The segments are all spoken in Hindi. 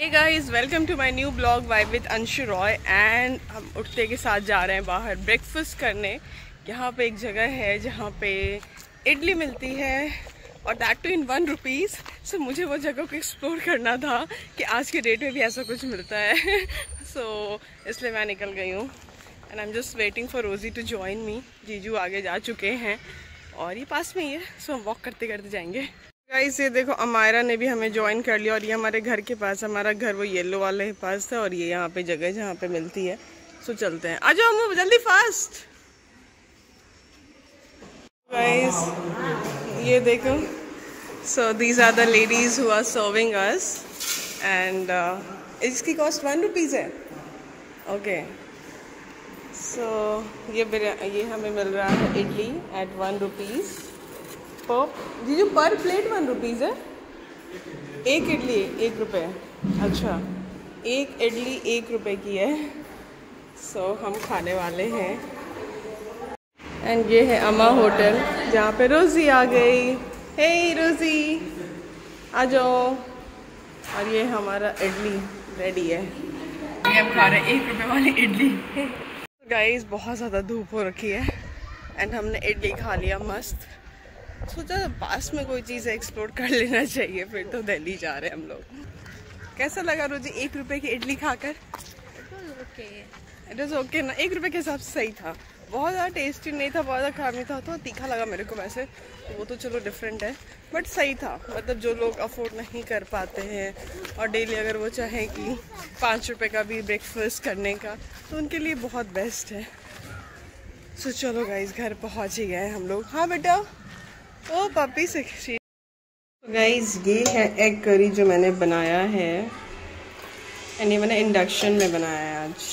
Hey guys welcome to my new blog why with Anshu Roy and हम उठते के साथ जा रहे हैं बाहर ब्रेकफास्ट करने। यहाँ पे एक जगह है जहाँ पे इडली मिलती है और that too in one rupees so मुझे वो जगह को एक्सप्लोर करना था कि आज के डेट में भी ऐसा कुछ मिलता है। सो so, इसलिए मैं निकल गई हूँ। And I am just waiting for Rosie to join me जीजू आगे जा चुके हैं और ये पास में ही है। सो so, हम वॉक करते करते जाएँगे। गाइस ये देखो अमायरा ने भी हमें ज्वाइन कर लिया और ये हमारे घर के पास, हमारा घर वो येलो वाले के पास था और ये यहाँ पे जगह जहाँ पे मिलती है। सो चलते हैं। आ जाओ, हम जल्दी फास्ट गाइस ये देखो। So these are the ladies who are serving us and इसकी कॉस्ट वन रुपीज़ है। ओके सो ये ये हमें मिल रहा है इडली एट वन रुपीज़ पर जी जो पर प्लेट वन रुपीज़ है। एक इडली एक रुपये अच्छा एक इडली एक रुपए की है। सो so, हम खाने वाले हैं। एंड ये है अमा होटल जहाँ पे रोज़ी आ गई। हे रोज़ी। आ जाओ। और ये हमारा इडली रेडी है। ये हम खा रहे हैं एक रुपए वाली इडली। गाइस बहुत ज़्यादा धूप हो रखी है। एंड हमने इडली खा लिया मस्त। सोचा पास में कोई चीज़ एक्सप्लोर कर लेना चाहिए फिर तो दिल्ली जा रहे हैं हम लोग। कैसा लगा रोजी एक रुपए की इडली खाकर? इट इज़ ओके ना? एक रुपए के हिसाब से सही था। बहुत ज़्यादा टेस्टी नहीं था बहुत ज़्यादा खराब नहीं था तो तीखा लगा मेरे को वैसे। तो वो तो चलो डिफरेंट है। बट सही था। मतलब जो लोग अफोर्ड नहीं कर पाते हैं और डेली अगर वो चाहें कि पाँच रुपए का भी ब्रेकफास्ट करने का तो उनके लिए बहुत बेस्ट है। सो चलो गाइस घर पहुँच ही गए हम लोग। हाँ बेटा? ओ, पापी से गाइस ये है एग करी जो मैंने बनाया है। एंड ये मैंने इंडक्शन में बनाया है आज।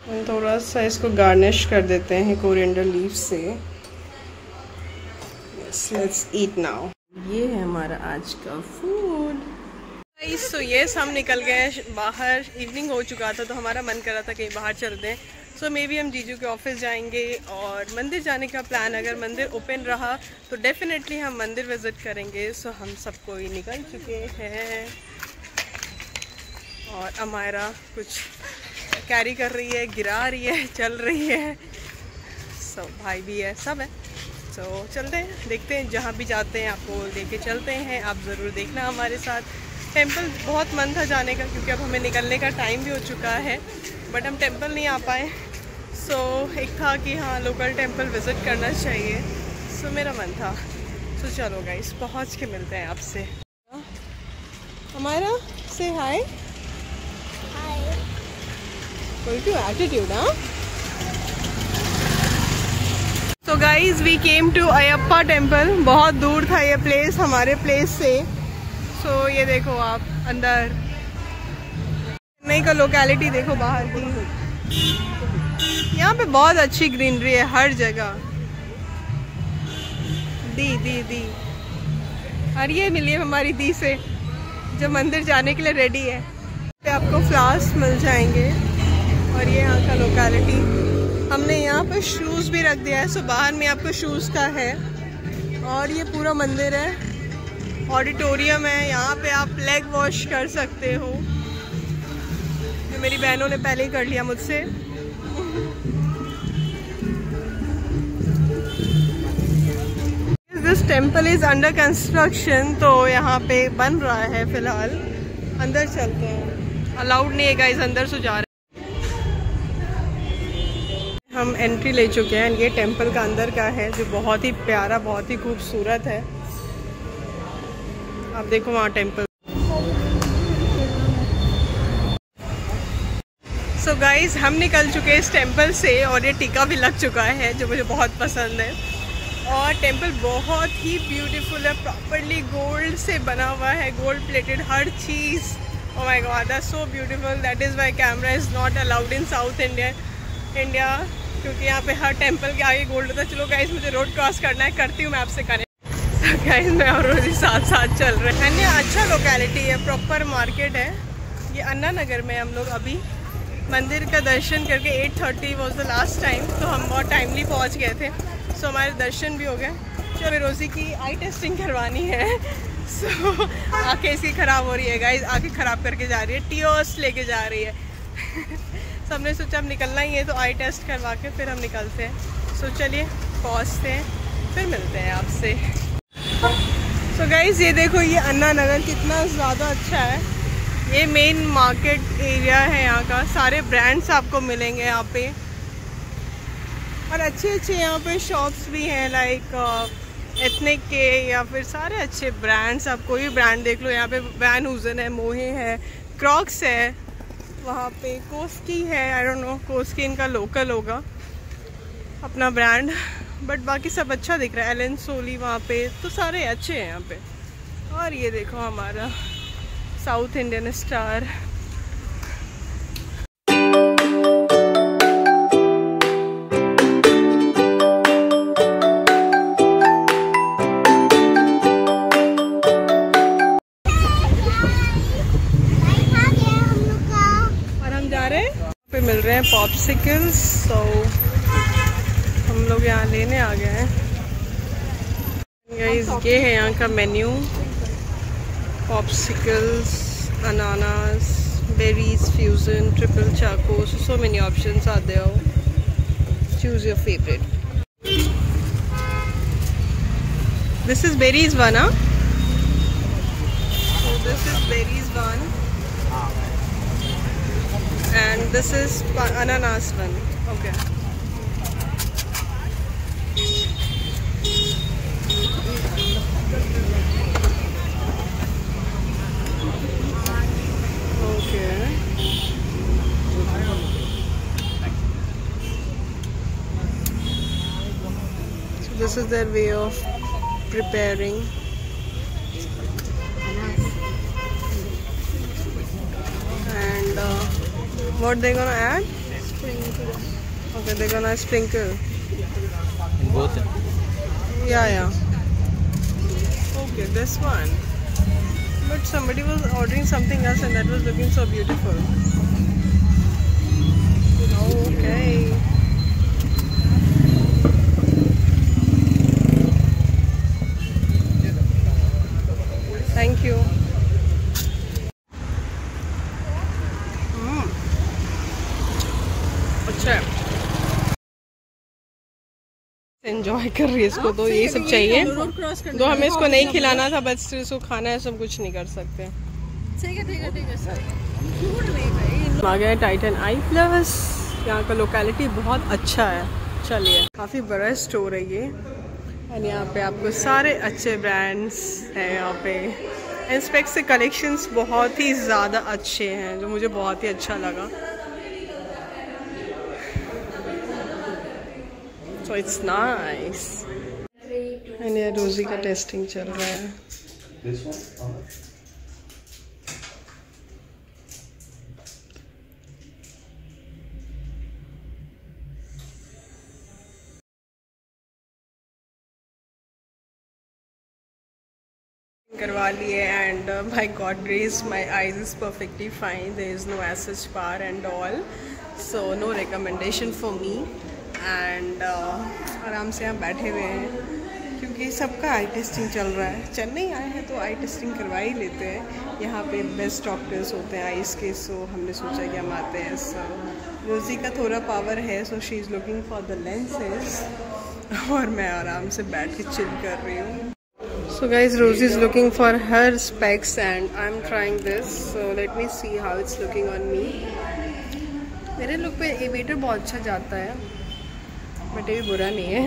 हम थोड़ा सा इसको गार्निश कर देते हैं कोरिएंडर लीफ से। लेट्स ईट नाउ ये है हमारा आज का फ़ूड तो ये हम निकल गए बाहर इवनिंग हो चुका था तो हमारा मन कर रहा था कहीं बाहर चलते हैं सो मे बी हम जीजू के ऑफ़िस जाएँगे और मंदिर जाने का प्लान अगर मंदिर ओपन रहा तो डेफिनेटली हम मंदिर विज़िट करेंगे। सो हम सब कोई निकल चुके हैं। और अमायरा कुछ कैरी कर रही है गिरा रही है चल रही है। सब भाई भी है सब है। सो so, चलते हैं देखते हैं जहाँ भी जाते हैं आपको लेके चलते हैं। आप ज़रूर देखना हमारे साथ। टेंपल बहुत मन था जाने का क्योंकि अब हमें निकलने का टाइम भी हो चुका है बट हम टेंपल नहीं आ पाए। सो so, एक था कि हाँ लोकल टेंपल विज़िट करना चाहिए। सो so, मेरा मन था। सो so, चलो गाइस पहुँच के मिलते हैं आपसे। हमारा से हाय कोई टू एटीट्यूड हाँ तो guys we came to Ayyappa temple बहुत दूर था ये प्लेस हमारे प्लेस से। सो so, ये देखो आप अंदर। चेन्नई का लोकेलिटी देखो बाहर की। यहाँ पे बहुत अच्छी ग्रीनरी है हर जगह। दी दी दी। और ये मिली हमारी दी से जो मंदिर जाने के लिए रेडी है। पे आपको फ्लावर्स मिल जाएँगे। और ये यहाँ का लोकेलिटी हमने यहाँ पे शूज़ भी रख दिया है सो बाहर में आपको शूज़ का है। और ये पूरा मंदिर है। ऑडिटोरियम है, यहाँ पे आप लेग वॉश कर सकते हो। जो मेरी बहनों ने पहले ही कर लिया मुझसे। This temple is under construction तो यहाँ पे बन रहा है फ़िलहाल। अंदर चलते हैं। अलाउड नहीं है गाइस अंदर से जा रहे हम एंट्री ले चुके हैं, ये टेंपल का अंदर का है, जो बहुत ही प्यारा, बहुत ही खूबसूरत है। आप देखो वहाँ टेंपल सो so गाइज़ हम निकल चुके हैं इस टेंपल से और ये टीका भी लग चुका है, जो मुझे बहुत पसंद है। और टेंपल बहुत ही ब्यूटीफुल है प्रॉपरली गोल्ड से बना हुआ है गोल्ड प्लेटेड हर चीज़। ओ my god that so beautiful that is why camera is not allowed in South India India क्योंकि यहाँ पे हर टेंपल के आगे गोल्ड होता है। चलो गाइज़ मुझे रोड क्रॉस करना है, करती हूँ मैं आपसे करें मैं और रोजी साथ साथ चल रहे हैं। ये अच्छा लोकेलिटी है प्रॉपर मार्केट है। ये अन्ना नगर में हम लोग अभी मंदिर का दर्शन करके 8:30 thirty was the last time तो हम बहुत टाइमली पहुँच गए थे। सो हमारे दर्शन भी हो गए। चलो रोज़ी की आई टेस्टिंग करवानी है। सो so, आँखें इसकी ख़राब हो रही है गाइज़ आँखें ख़राब करके जा रही है। टीओस लेके जा रही है। So, हमने सोचा हम निकलना ही है तो आई टेस्ट करवा के फिर हम निकलते हैं। सो so, चलिए पहुँचते हैं। फिर मिलते हैं आपसे। सो गाइज़ ये देखो ये अन्ना नगर कितना ज़्यादा अच्छा है। ये मेन मार्केट एरिया है यहाँ का। सारे ब्रांड्स आपको मिलेंगे यहाँ पे। और अच्छे अच्छे यहाँ पे शॉप्स भी हैं लाइक एथनिक uh, के या फिर सारे अच्छे ब्रांड्स आप कोई ब्रांड देख लो यहाँ पे वैन हुजन है मोहे है क्रॉक्स है वहाँ पे कोस्की है। आई डोंट नो कोस्की इनका लोकल होगा। अपना ब्रांड बट बाकी सब अच्छा दिख रहा है। एलन सोली वहाँ पे तो सारे अच्छे हैं यहाँ पे। और ये देखो हमारा साउथ इंडियन स्टार पे मिल रहे हैं पॉप्सिकल्स सो हम लोग यहाँ लेने आ गए हैं। गाइस ये है यहाँ का मेन्यू पॉप्सिकल्स अनानास berries fusion triple choco so many option आते हो choose your favourite this is berries one हाँ this is berries one and this is अनानास one okay this is their way of preparing. And uh, what they gonna add? Sprinkle okay they're gonna sprinkle both. Yeah yeah. Okay this one. But somebody was ordering something else and that was looking so beautiful. Okay enjoy कर रही है इसको तो यही सब चाहिए। तो हमें इसको नहीं खिलाना था बस इसको खाना है सब कुछ नहीं कर सकते। आ गया टाइटन आई प्लस यहाँ का लोकेलिटी बहुत अच्छा है। चलिए। काफ़ी बड़ा स्टोर है। ये एंड यहाँ पे आपको सारे अच्छे ब्रांड्स हैं यहाँ पे। इंस्पेक्ट से कलेक्शंस बहुत ही ज़्यादा अच्छे हैं जो मुझे बहुत ही अच्छा लगा। सो इट्स नाइस एंड ये रोज़ी का टेस्टिंग चल रहा है। करवा लिए and my god grace my eyes is perfectly fine there is no S H par and also no recommendation for me and आराम से यहाँ बैठे हुए हैं, क्योंकि सबका आई टेस्टिंग चल रहा है। चेन्नई आए हैं तो आई टेस्टिंग करवा ही लेते हैं। यहाँ पे बेस्ट डॉक्टर्स होते हैं आइस के सो हमने सोचा कि हम आते हैं। सो रोज़ी का थोड़ा पावर है so she is looking for the lenses और मैं आराम से बैठ के चिल कर रही हूँ। So guys, Rosie is looking for her specs and I'm trying this. So let me see how it's looking on me. मेरे लुक पे ये मीटर बहुत अच्छा जाता है। बट ये बुरा नहीं है।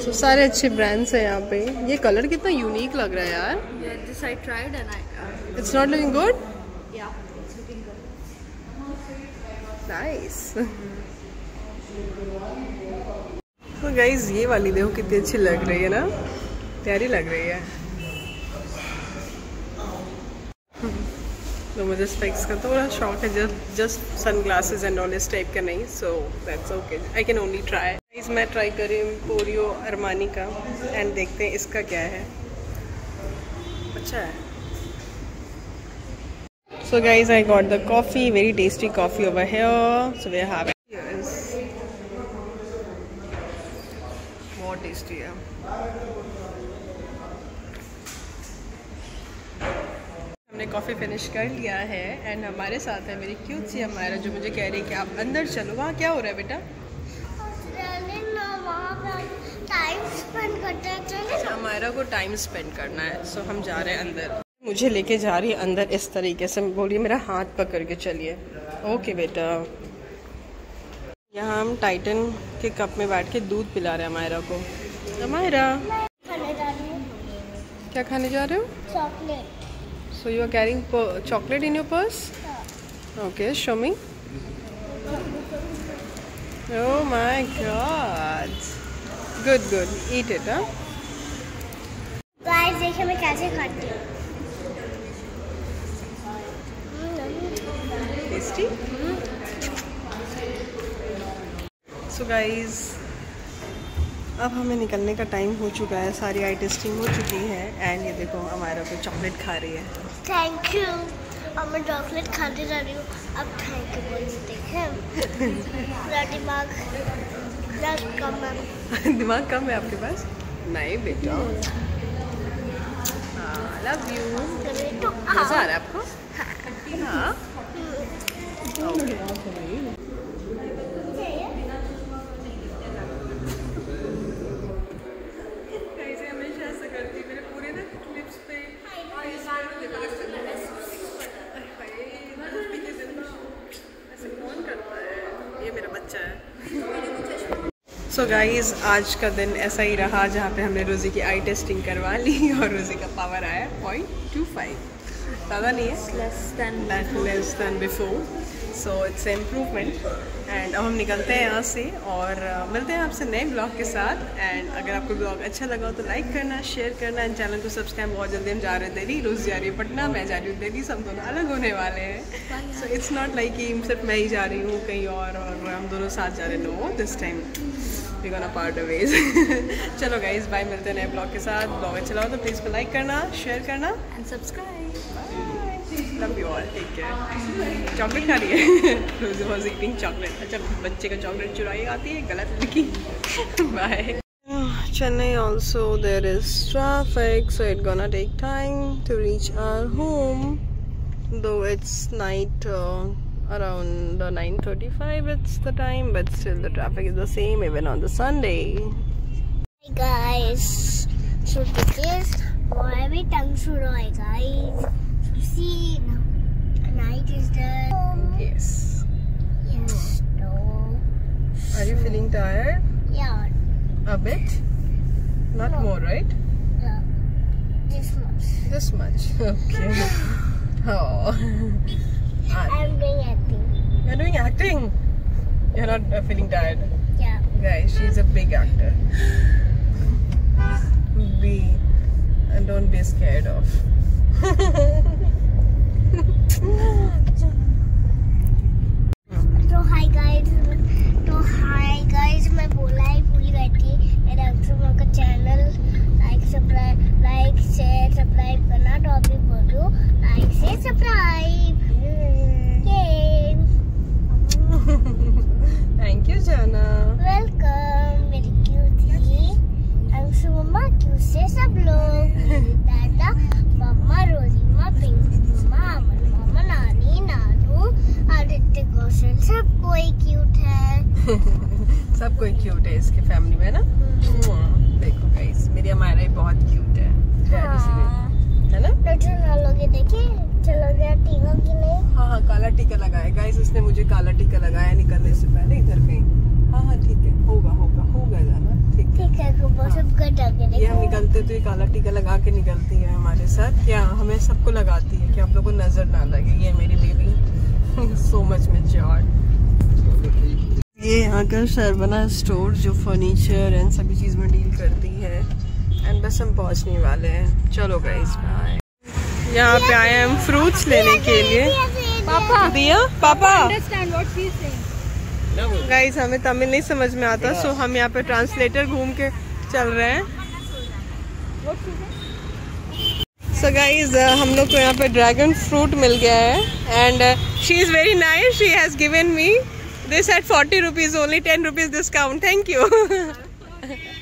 सो so, सारे अच्छे ब्रांड्स हैं यहाँ पे। ये कलर कितना यूनिक लग रहा है यार। Yeah it's looking good? Nice. तो गाइज़ ये वाली देखो कितनी अच्छी लग रही है ना। प्यारी लग रही है। तो मुझे स्पेक्स का थोड़ा शौक है just just sun glasses and all इस टाइप का नहीं so that's okay I can only try मैं ट्राई करी पोरियो अरमानी का एंड देखते हैं इसका क्या है। अच्छा है। So guys I got the coffee very tasty coffee over here so we have बहुत टेस्टी है कॉफ़ी फिनिश कर लिया है एंड हमारे साथ है मेरी क्यूट सी हमारा जो मुझे कह रही है कि आप अंदर चलो। वहाँ क्या हो रहा है बेटा? हमारा को टाइम स्पेंड करना है सो हम जा रहे हैं अंदर। मुझे लेके जा रही है अंदर इस तरीके से। बोलिए मेरा हाथ पकड़ के चलिए। ओके बेटा। यहाँ हम टाइटन के कप में बैठ के दूध पिला रहे हैं हमारा को। हमारा। क्या खाने जा रहे हो? Chocolate. So you are carrying chocolate in your purse okay show me Oh my god. Good, good. Eat it, huh? Guys देखिए मैं कैसे खाती हूँ Tasty? So guys, अब हमें निकलने का टाइम हो चुका है सारी आई टेस्टिंग हो चुकी है एंड ये देखो हमारा को चॉकलेट खा रही है थैंक यू अब मैं चॉकलेट खाते जा रही हूँ। अब थैंक यू बोलिए देखें मेरा दिमाग कम है। दिमाग कम है आपके पास? नहीं बेटा। लव यू तो मज़ा आ रहा है आपको? हाँ हमेशा ऐसा करती मेरे पूरे ना क्लिप्स पे ये मेरा बच्चा है सो गाइस आज का दिन ऐसा ही रहा जहाँ पे हमने रोज़ी की आई टेस्टिंग करवा ली और रोज़ी का पावर आया पॉइंट टू फाइव ज़्यादा नहीं है? Less than less than before so it's improvement and अब हम निकलते हैं यहाँ से और uh, मिलते हैं आपसे नए ब्लॉग के साथ। एंड अगर आपको ब्लॉग अच्छा लगा हो तो लाइक करना शेयर करना। एंड चैनल को सब्सक्राइब बहुत जल्दी। हम जा रहे हैं दिल्ली रोज़ जा रही है पटना। मैं जा रही हूँ दिल्ली। सब दोनों अलग होने वाले हैं। सो इट्स नॉट लाइक कि सिर्फ़ मैं ही जा रही हूँ कहीं और और हम दोनों साथ जा रहे हैं। No this time we gonna part a ways चलो गाइज़ बाय मिलते हैं नए ब्लॉग के साथ. ब्लॉग अच्छा लगा तो प्लीज़ को लाइक करना शेयर करना. Subscribe. Love you all take care chocolate खा रही है. रोज वॉज़ ईटिंग चॉकलेट अच्छा बच्चे का चॉकलेट चुराई आती है गलत लड़की bye Chennai also there is traffic so it's gonna take time to reach our home. Though it's night uh, around uh, 9:35 it's the time but still the traffic is the same even on the Sunday Hey guys, so this is why we tongue guys. So see night is done. yes Yes, no. are you feeling tired Yeah, a bit not No. more right yeah. This much. This much. Okay. Oh. I'm doing acting. You're doing acting. You're not uh, feeling tired. Yeah. Guys, she's a big actor. Be and don't be scared of. कोई क्यूट है इसके फैमिली में ना? हम्म, देखो गाइस मेरी हमारा बहुत क्यूट है। है। ना? नालोगे देखिए चलो टीका की नहीं। हाँ हाँ काला टीका लगाया। गाइस इसने मुझे काला टीका लगाया निकलने से पहले इधर कहीं। हाँ हाँ ठीक है। होगा होगा होगा जाना। ठीक है। ठीक है वो सब कर ये हम निकलते तो ये काला टीका लगा के निकलती है हमारे साथ। क्या हमें सबको लगाती है? कि आप लोगों को नज़र ना लगे? ये मेरी बेबी सो मच मेच्योर ये यहाँ का शरबना स्टोर जो फर्नीचर एंड सभी चीज़ में डील करती है। एंड बस हम पहुँचने वाले हैं। चलो गाइस बाय यहाँ पे आए हम फ्रूट्स लेने के लिए। पापा दिया? पापा. गाइस हमें तमिल नहीं समझ में आता सो हम यहाँ पे ट्रांसलेटर घूम के चल रहे हैं। सो गाइस हम लोग को यहाँ पे ड्रैगन फ्रूट मिल गया है। And she is very nice she has given me this at 40 rupees only 10 rupees discount. Thank you.